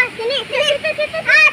Ah,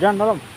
jangan malam.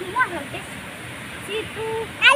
Guys. Situ.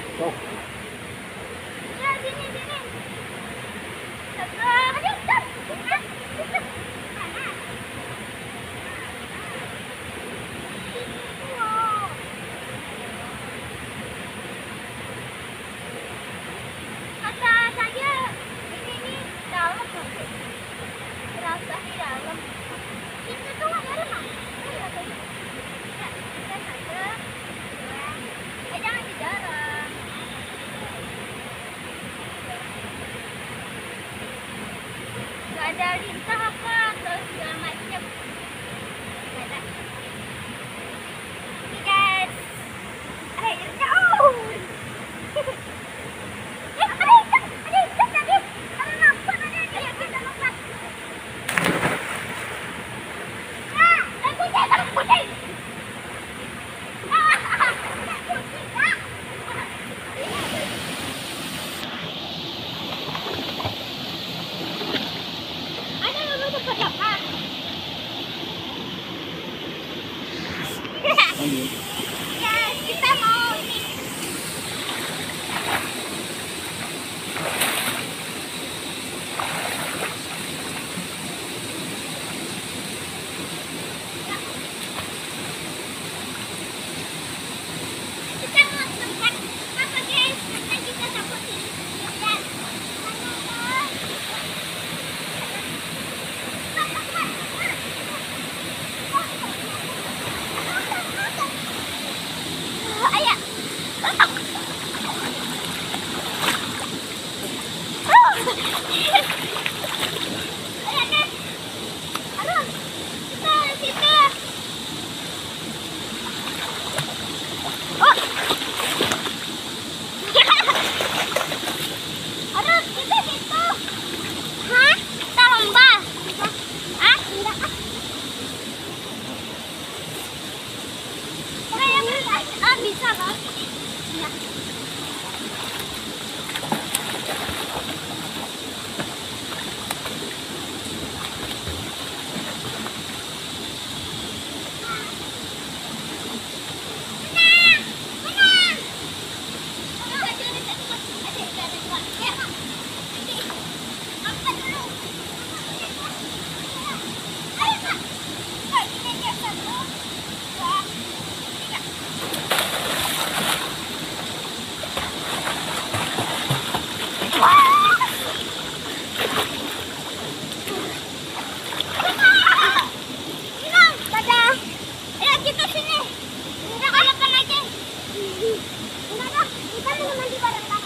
Jatuh. Gak ada 欢迎 Thank you.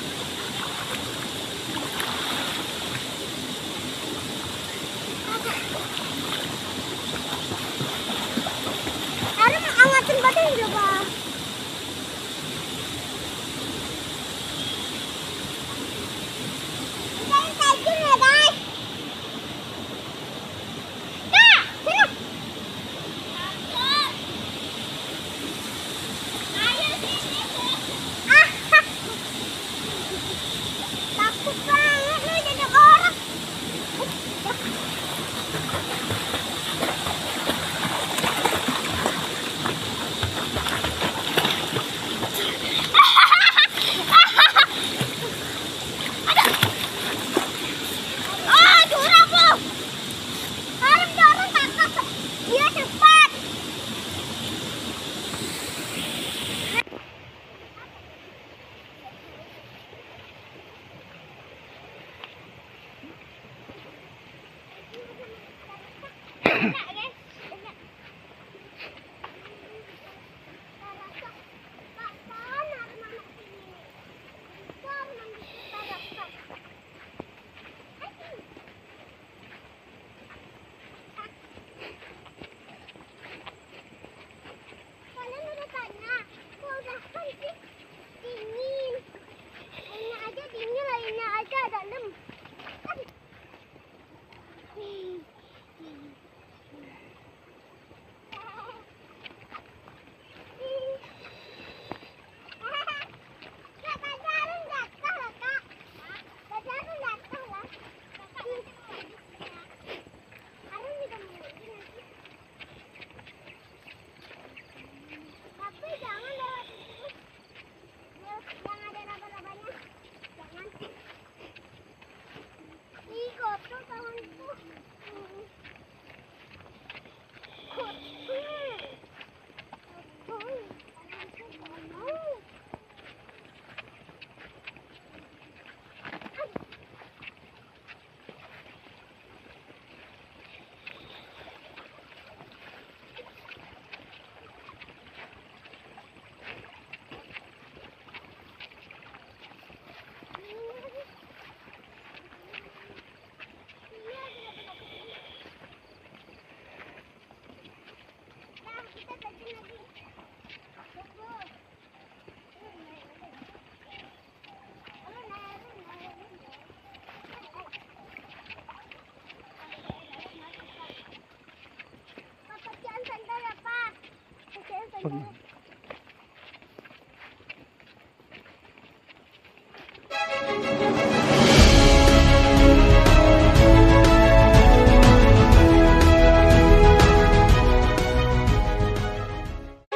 پڑھنا